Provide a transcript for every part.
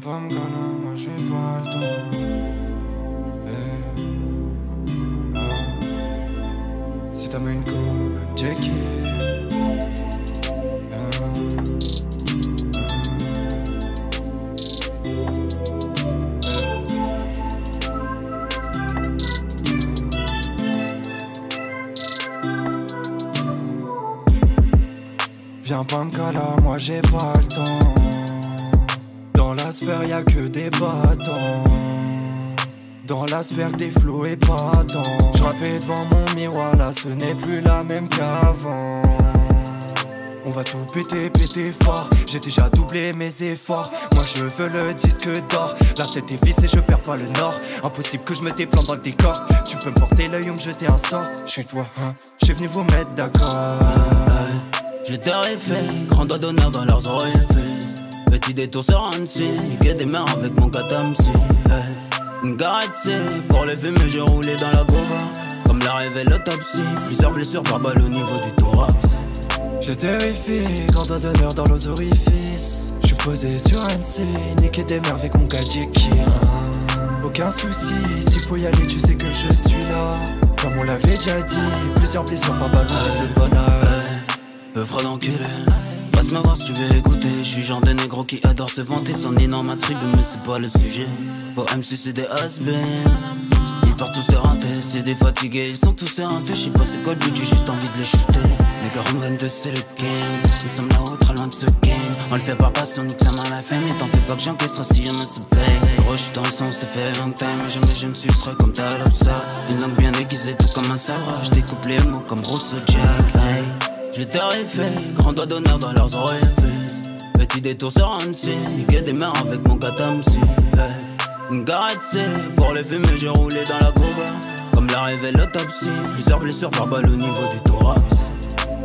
Viens pas me moi j'ai pas le temps. Eh. Ah. Si t'as une co, check. Viens pas me caler, moi j'ai pas le temps. Dans la sphère y'a que des bâtons. Dans la sphère des flots et épatants. J'rappais devant mon miroir, là ce n'est plus la même qu'avant. On va tout péter, péter fort. J'ai déjà doublé mes efforts. Moi je veux le disque d'or. La tête est vissée, je perds pas le nord. Impossible que je me déplante dans le décor. Tu peux me porter l'œil ou me jeter un sort. Je suis toi, hein. Je suis venu vous mettre d'accord. Je l'ai terrifié, grand doigt d'honneur dans leurs orifices. Petit détour sur Annecy, niquer des mers avec mon katamsi. Hey. Une garette pour les fumer, j'ai roulé dans la gova. Comme l'a révélé l'autopsie, plusieurs blessures par balle au niveau du thorax. Je terrifie, grand doigt d'honneur dans les orifices. Je suis posé sur Annecy, niquer des mers avec mon Kajiki. Aucun souci, s'il faut y aller, tu sais que je suis là. Comme on l'avait déjà dit, plusieurs blessures par balle, on le bonheur. Peu froid d'enculé. Me si tu veux écouter. Je suis genre de négro qui adore se vanter de son énorme tribu, mais c'est pas le sujet. Pour MC, c'est des has Ils partent tous de renter, c'est des fatigués, ils sont tous éreintés. Je sais pas c'est quoi le but, j'ai juste envie de les shooter. Les gars, on 22, c'est le game. Nous sommes là-haut, très loin de ce game. On le fait par passion, nique sa main à la fin. Mais t'en fais pas que j'encaisserai si jamais se paye. Gros, je suis dans le son, c'est fait longtemps. Jamais je me sucerai comme t'as ça. Une langue bien aiguisée, tout comme un sabre. Je découpe les mots comme Rousseau Jack. Je terrifié, grand doigt d'honneur dans leurs orifices. Petit détour sur Annecy, niquer des mers avec mon katamsi. Hey. Une garette pour les fumer, j'ai roulé dans la gova. Comme l'a révélé l'autopsie, plusieurs blessures par balle au niveau du thorax.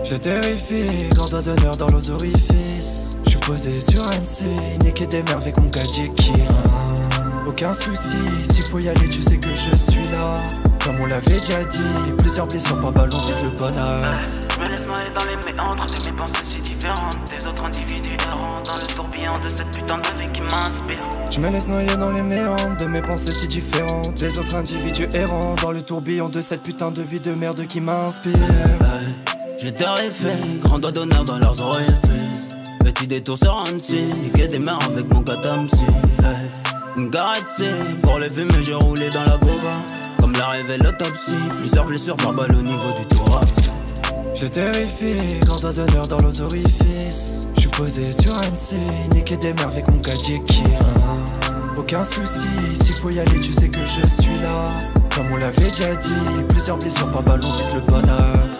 Je terrifie, grand doigt d'honneur dans les orifices. Je suis posé sur Annecy, niquer des mers avec mon Kajiki. Aucun souci, s'il faut y aller, tu sais que je suis là. Comme on l'avait déjà dit, plusieurs blessures par ballon vise le bonheur. Je me laisse noyer dans les méandres de mes pensées si différentes des autres individus errants dans le tourbillon de cette putain de vie qui m'inspire. Je me laisse noyer dans les méandres de mes pensées si différentes des autres individus errants dans le tourbillon de cette putain de vie de merde qui m'inspire. Hey. L'ai terrifié, grand doigt d'honneur dans leurs orifices. Petit détour sur Annecy, niquer des mers avec mon katamsi. Hey. Une garette pour les fumer, j'ai roulé dans la gova. Comme l'a révélé l'autopsie, plusieurs blessures par balle au niveau du thorax. Je terrifie, grand doigt d'honneur dans les orifices. Je suis posé sur Annecy, niquer des mers avec mon Kajiki. Aucun souci, s'il faut y aller, tu sais que je suis là. Comme on l'avait déjà dit, plusieurs blessures par ballon vise le bonheur.